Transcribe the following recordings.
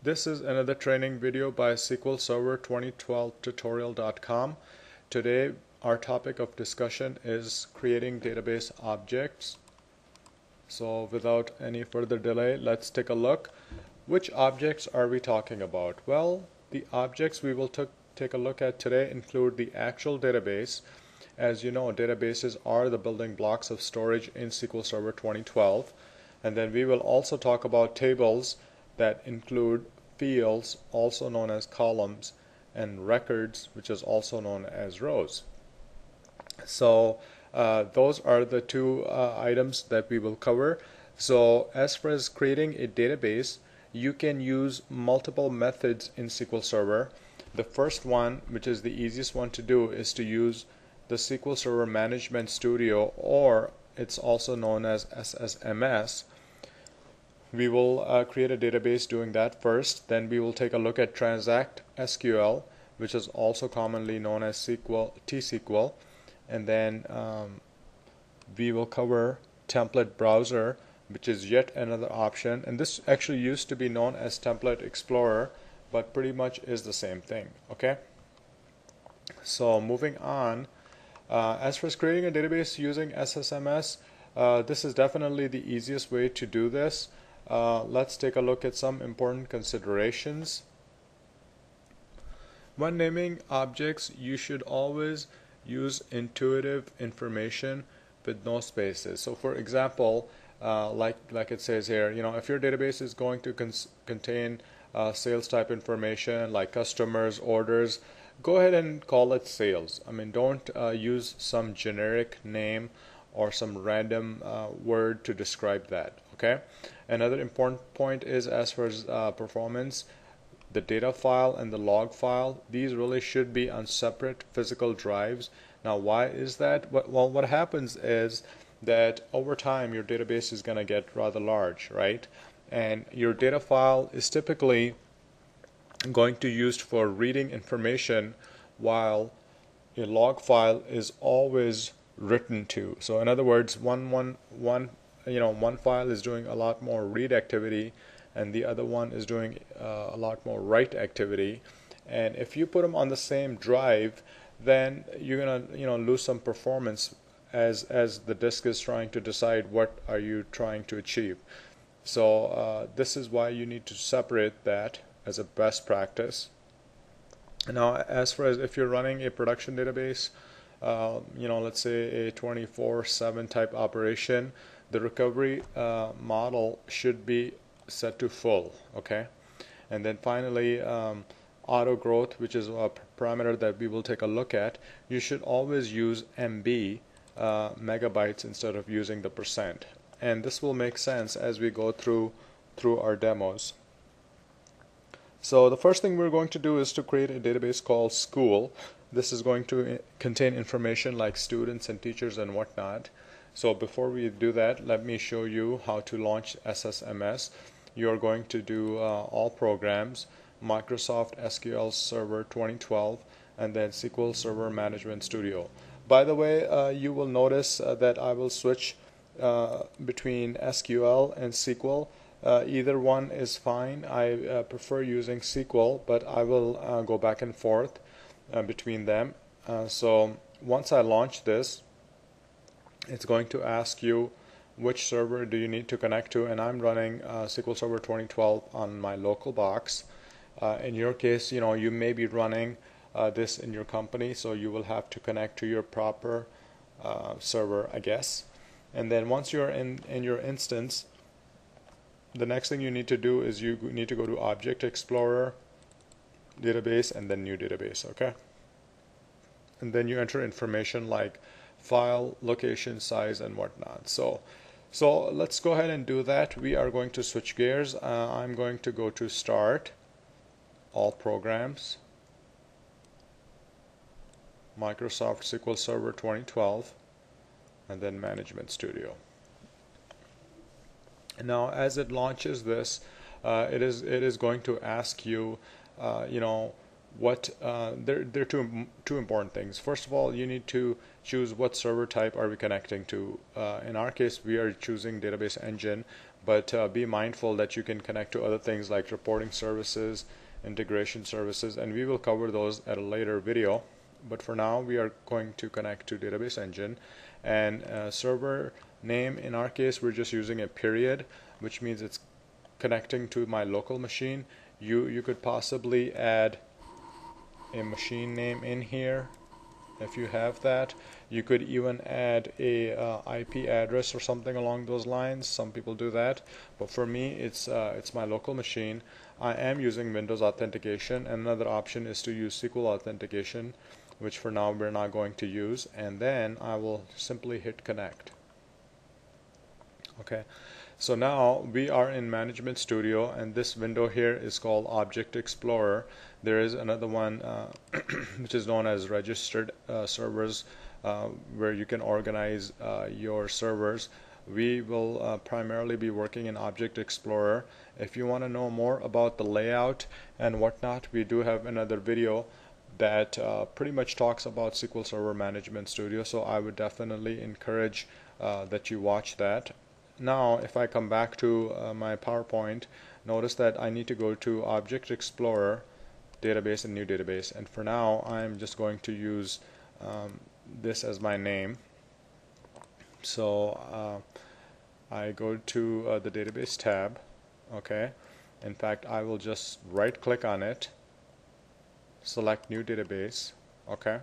This is another training video by SQL Server 2012 tutorial.com. Today our topic of discussion is creating database objects. So without any further delay, let's take a look. Which objects are we talking about? Well, the objects we will take a look at today include the actual database. As you know, databases are the building blocks of storage in SQL Server 2012. And then we will also talk about tables that include fields, also known as columns, and records, which is also known as rows. So uh, those are the two uh, items that we will cover. So as far as creating a database, you can use multiple methods in SQL Server. The first one, which is the easiest one to do, is to use the SQL Server Management Studio, or it's also known as SSMS we will uh, create a database doing that first. Then we will take a look at transact SQL which is also commonly known as SQL T-SQL and then um, we will cover template browser which is yet another option. And this actually used to be known as template explorer but pretty much is the same thing okay? So moving on uh, as as creating a database using SSMS uh, this is definitely the easiest way to do this uh, let's take a look at some important considerations. When naming objects, you should always use intuitive information with no spaces. So for example, uh, like, like it says here, you know, if your database is going to contain uh, sales type information like customers, orders, go ahead and call it sales. I mean, don't uh, use some generic name or some random uh, word to describe that okay another important point is as far as uh, performance the data file and the log file these really should be on separate physical drives. Now why is that? Well what happens is that over time your database is going to get rather large right? And your data file is typically going to used for reading information while a log file is always written to. So in other words one one one you know one file is doing a lot more read activity and the other one is doing uh, a lot more write activity. And if you put them on the same drive then you're gonna you know lose some performance as as the disk is trying to decide what are you trying to achieve. So uh, this is why you need to separate that as a best practice. Now as far as if you're running a production database uh, you know let's say a 24 7 type operation the recovery uh, model should be set to full okay? And then finally um, auto growth which is a parameter that we will take a look at you should always use MB uh, megabytes instead of using the percent. And this will make sense as we go through through our demos. So the first thing we're going to do is to create a database called school. This is going to uh, contain information like students and teachers and whatnot so before we do that, let me show you how to launch SSMS. You're going to do uh, all programs, Microsoft SQL Server 2012, and then SQL Server Management Studio. By the way, uh, you will notice uh, that I will switch uh, between SQL and SQL. Uh, either one is fine. I uh, prefer using SQL, but I will go back and forth between them. so once I launch this, it's going to ask you which server do you need to connect to and I'm running uh, SQL Server 2012 on my local box. Uh, in your case you know you may be running uh, this in your company so you will have to connect to your proper uh, server I guess. And then once you're in in your instance the next thing you need to do is you need to go to Object Explorer database and then new database okay? And then you enter information like file, location, size, and whatnot. So, so let's go ahead and do that. We are going to switch gears. Uh, I'm going to go to Start, All Programs, Microsoft SQL Server 2012, and then Management Studio. Now, as it launches this, uh, it is it is going to ask you, uh, you know, what uh, there there are two two important things. First of all, you need to choose what server type are we connecting to. Uh, in our case, we are choosing database engine, but uh, be mindful that you can connect to other things like reporting services integration services and we will cover those at a later video but for now we are going to connect to database engine and uh, server name in our case we're just using a period which means it's connecting to my local machine you you could possibly add a machine name in here if you have that. You could even add a uh, IP address or something along those lines. Some people do that but for me it's uh, it's my local machine. I am using Windows authentication. Another option is to use SQL authentication which for now we're not going to use and then I will simply hit connect. Okay so now we are in management studio and this window here is called object explorer. There is another one uh, which is known as registered uh, servers uh, where you can organize uh, your servers. We will uh, primarily be working in object explorer. If you want to know more about the layout and whatnot we do have another video that uh, pretty much talks about SQL Server Management Studio. So I would definitely encourage that you watch that now if I come back to uh, my PowerPoint notice that I need to go to Object Explorer database and new database. And for now I'm just going to use um, this as my name. So uh, I go to uh, the database tab okay? In fact I will just right click on it select new database okay?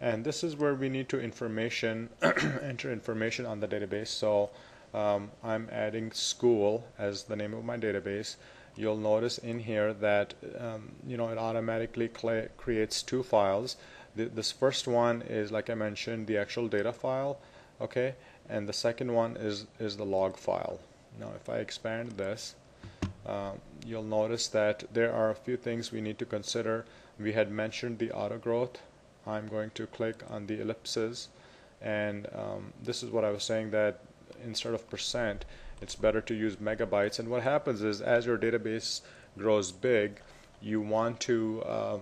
And this is where we need to information enter information on the database. So um, I'm adding school as the name of my database. You'll notice in here that um, you know it automatically creates two files. Th this first one is like I mentioned the actual data file okay? And the second one is is the log file. Now if I expand this um, you'll notice that there are a few things we need to consider. We had mentioned the auto growth. I'm going to click on the ellipses. And um, this is what I was saying that instead of percent it's better to use megabytes. And what happens is as your database grows big you want to uh,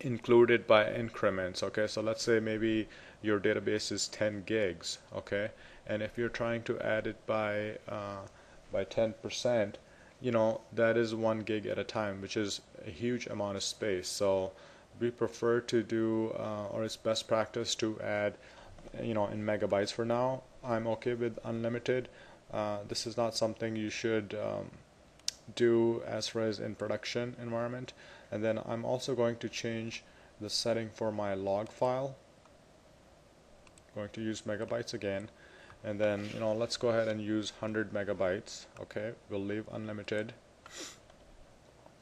include it by increments okay? So let's say maybe your database is 10 gigs okay? And if you're trying to add it by uh, by 10% you know that is one gig at a time which is a huge amount of space. So we prefer to do uh, or it's best practice to add you know in megabytes for now I'm okay with unlimited. Uh, this is not something you should um, do as far as in production environment. And then I'm also going to change the setting for my log file. Going to use megabytes again. And then you know let's go ahead and use 100 megabytes. Okay we'll leave unlimited.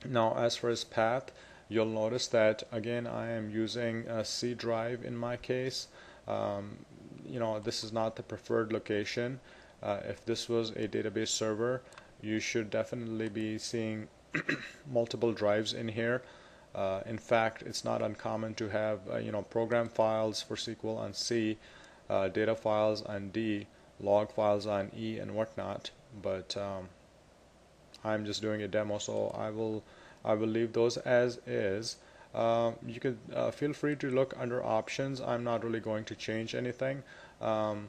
Now as far as path you'll notice that again I am using a C drive in my case. Um, you know this is not the preferred location. Uh, if this was a database server you should definitely be seeing multiple drives in here. Uh, in fact it's not uncommon to have uh, you know program files for SQL on C uh, data files on D log files on E and whatnot. But um, I'm just doing a demo so I will I will leave those as is uh, you could uh, feel free to look under options. I'm not really going to change anything. Um,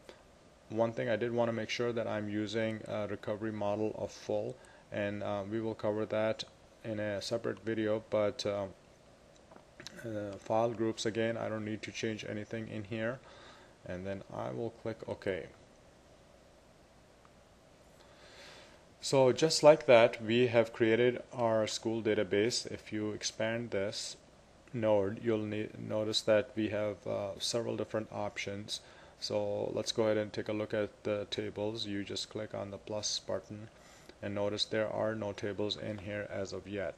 one thing I did want to make sure that I'm using a recovery model of full and uh, we will cover that in a separate video but uh, uh, file groups again I don't need to change anything in here. And then I will click OK. So just like that we have created our school database. If you expand this node you'll notice that we have uh, several different options so let's go ahead and take a look at the tables. You just click on the plus button and notice there are no tables in here as of yet.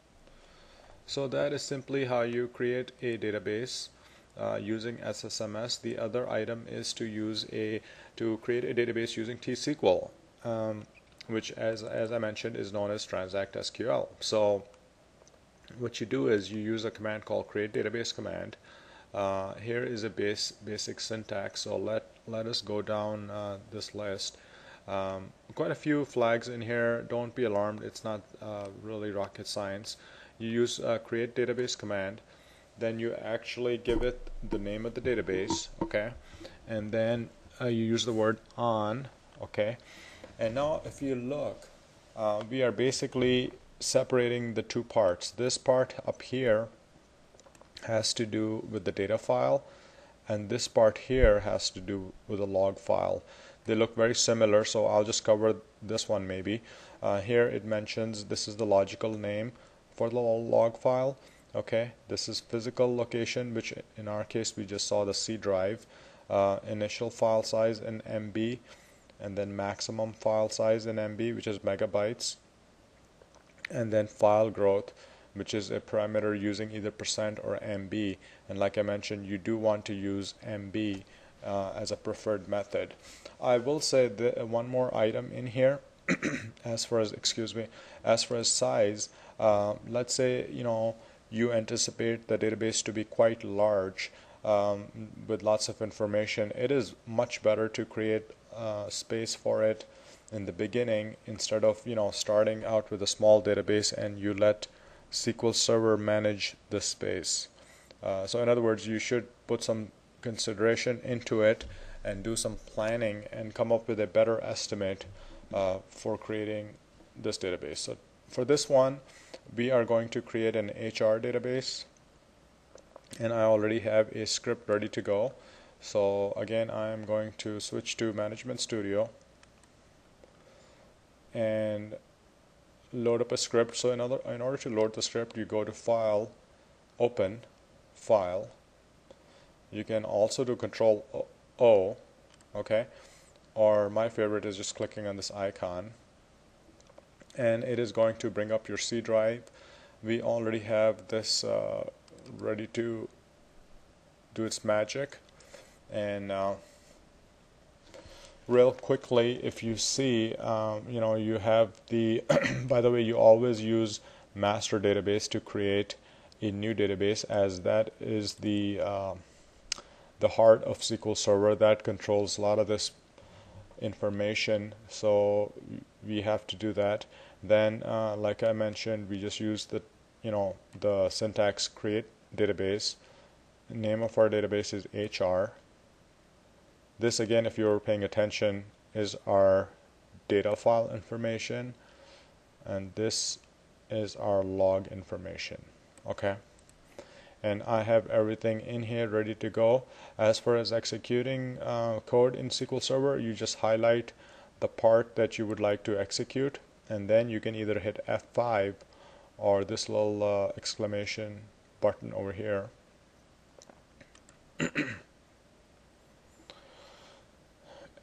So that is simply how you create a database uh, using SSMS. The other item is to use a to create a database using T-SQL, um, which as as I mentioned is known as Transact SQL. So what you do is you use a command called create database command. Uh, here is a base basic syntax. So let let us go down uh, this list. Um, quite a few flags in here. Don't be alarmed. It's not uh, really rocket science. You use create database command. Then you actually give it the name of the database okay? And then uh, you use the word on okay? And now if you look uh, we are basically separating the two parts. This part up here has to do with the data file and this part here has to do with the log file. They look very similar so I'll just cover this one maybe. Uh, here it mentions this is the logical name for the log file okay? This is physical location which in our case we just saw the C drive uh, initial file size in MB and then maximum file size in MB which is megabytes and then file growth which is a parameter using either percent or MB and like I mentioned you do want to use MB uh, as a preferred method. I will say that one more item in here. As far as excuse me as far as size uh, let's say you know you anticipate the database to be quite large um, with lots of information it is much better to create uh, space for it in the beginning instead of you know starting out with a small database and you let SQL Server manage the space. Uh, so in other words, you should put some consideration into it and do some planning and come up with a better estimate uh, for creating this database. So for this one, we are going to create an HR database and I already have a script ready to go. So again, I am going to switch to Management Studio and load up a script. So in, other, in order to load the script, you go to File, Open, File. You can also do Control O, okay? Or my favorite is just clicking on this icon. And it is going to bring up your C drive. We already have this uh, ready to do its magic. And uh, real quickly if you see um, you know you have the by the way you always use master database to create a new database as that is the uh, the heart of SQL Server that controls a lot of this information. So we have to do that. Then uh, like I mentioned we just use the you know the syntax create database. Name of our database is HR this again, if you're paying attention, is our data file information and this is our log information okay? And I have everything in here ready to go. As far as executing uh, code in SQL Server you just highlight the part that you would like to execute and then you can either hit F5 or this little uh, exclamation button over here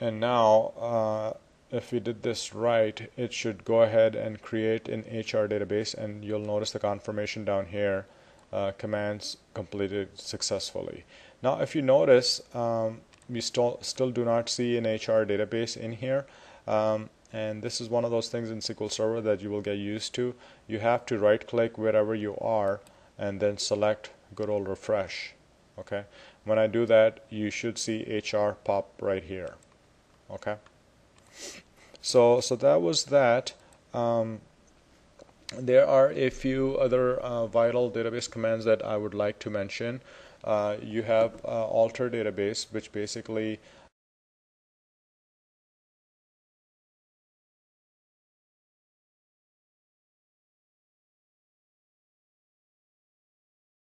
and now uh, if we did this right it should go ahead and create an HR database and you'll notice the confirmation down here uh, commands completed successfully. Now if you notice um, we still still do not see an HR database in here. Um, and this is one of those things in SQL Server that you will get used to. You have to right click wherever you are and then select good old refresh okay? When I do that you should see HR pop right here okay. So so that was that. Um, there are a few other uh, vital database commands that I would like to mention. Uh, you have uh, alter database which basically